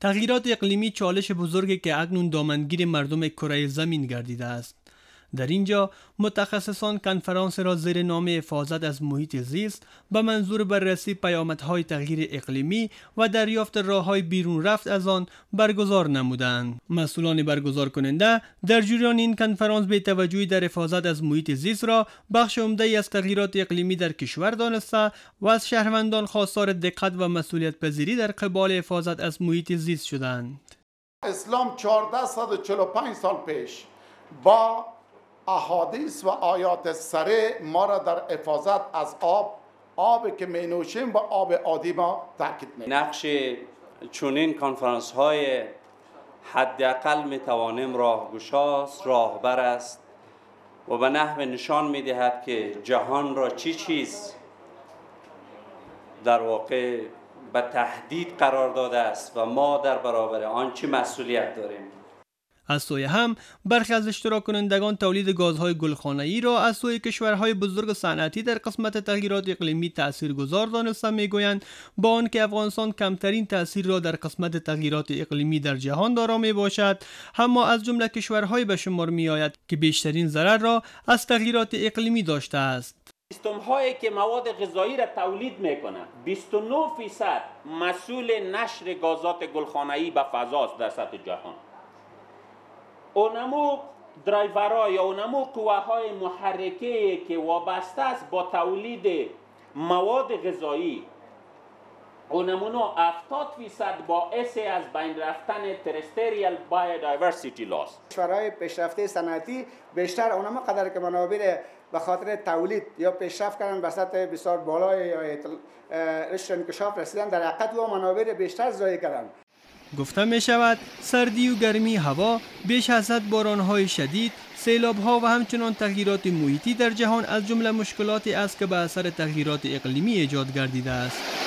تغییرات اقلیمی چالش بزرگی که اکنون دامنگیر مردم کره زمین گردیده است. در اینجا متخصصان کنفرانس را زیر نام حفاظت از محیط زیست به منظور بررسی پیامدهای تغییر اقلیمی و دریافت راه های بیرون رفت از آن برگزار نمودند. مسئولان برگزار کننده در جریان این کنفرانس به توجهی در حفاظت از محیط زیست را بخش عمده ای از تغییرات اقلیمی در کشور دانسته و از شهروندان خواستار دقت و مسئولیت پذیری در قبال حفاظت از محیط زیست شدند. اسلام 1445 سال پیش با احادیث و آیات سره ما را در حفاظت از آب آب که می نوشیم و آب عادی ما تاکید می نقش چونین کانفرانس های حداقل می توانیم راهگشاست راهبر است و به نحو نشان می دهد که جهان را چی چیز در واقع به تهدید قرار داده است و ما در برابر آن چی مسئولیت داریم. از سوی هم برخی از اشتراک کنندگان تولید گازهای ای را از سوی کشورهای بزرگ صنعتی در قسمت تغییرات اقلیمی تاثیرگذار دانسته می‌گویند. با آنکه افغانستان کمترین تاثیر را در قسمت تغییرات اقلیمی در جهان دارا می باشد اما از جمله کشورهای به شمار می آید که بیشترین ضرر را از تغییرات اقلیمی داشته است. سیستم هایی که مواد غذایی را تولید می‌کنه 29 فیصد مسئول نشر گازات گلخانه‌ای به فضاست در سطح جهان. اونمو درایورها یا اونمو قوه های محرکه که وابسته است با تولید مواد غذایی. اونمونو 70 فیصد باعث از بین رفتن ترستریال بایودایورسیتی لاس. کشورهای پیشرفته صنعتی بیشتر اونما قدر که منابع به خاطر تولید یا پیشرفت کردن به سطح بسیار بالای یا رشد انکشاف رسیدن در حقیقت و منابع بیشتر ضایع کردن. گفته می شود سردی و گرمی هوا بیش از حد های شدید سیلاب ها و همچنان تغییرات محیطی در جهان از جمله مشکلاتی است که به اثر تغییرات اقلیمی ایجاد گردیده است.